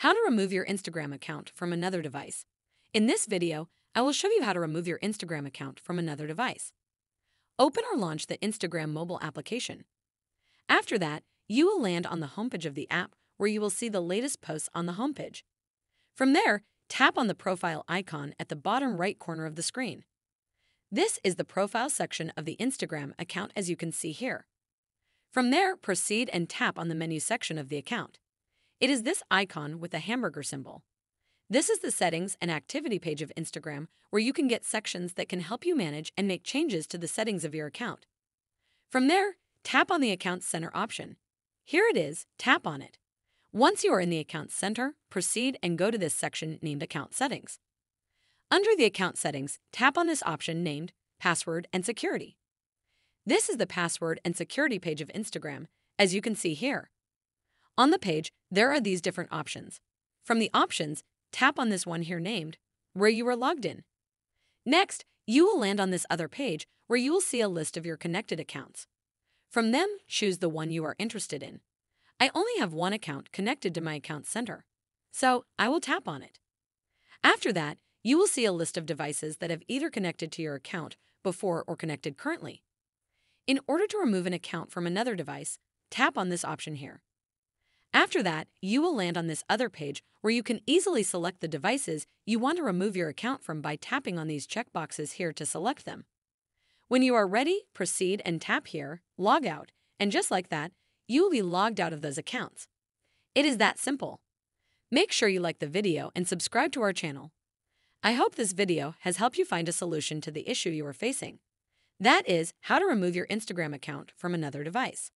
How to remove your Instagram account from another device. In this video, I will show you how to remove your Instagram account from another device. Open or launch the Instagram mobile application. After that, you will land on the homepage of the app where you will see the latest posts on the homepage. From there, tap on the profile icon at the bottom right corner of the screen. This is the profile section of the Instagram account as you can see here. From there, proceed and tap on the menu section of the account. It is this icon with the hamburger symbol. This is the settings and activity page of Instagram where you can get sections that can help you manage and make changes to the settings of your account. From there, tap on the Account Center option. Here it is, tap on it. Once you are in the Account Center, proceed and go to this section named Account Settings. Under the Account Settings, tap on this option named Password and Security. This is the password and security page of Instagram, as you can see here. On the page, there are these different options. From the options, tap on this one here named Where you are logged in. Next, you will land on this other page where you will see a list of your connected accounts. From them, choose the one you are interested in. I only have one account connected to my account center, so I will tap on it. After that, you will see a list of devices that have either connected to your account before or connected currently. In order to remove an account from another device, tap on this option here. After that, you will land on this other page where you can easily select the devices you want to remove your account from by tapping on these checkboxes here to select them. When you are ready, proceed and tap here, log out, and just like that, you will be logged out of those accounts. It is that simple. Make sure you like the video and subscribe to our channel. I hope this video has helped you find a solution to the issue you are facing. That is how to remove your Instagram account from another device.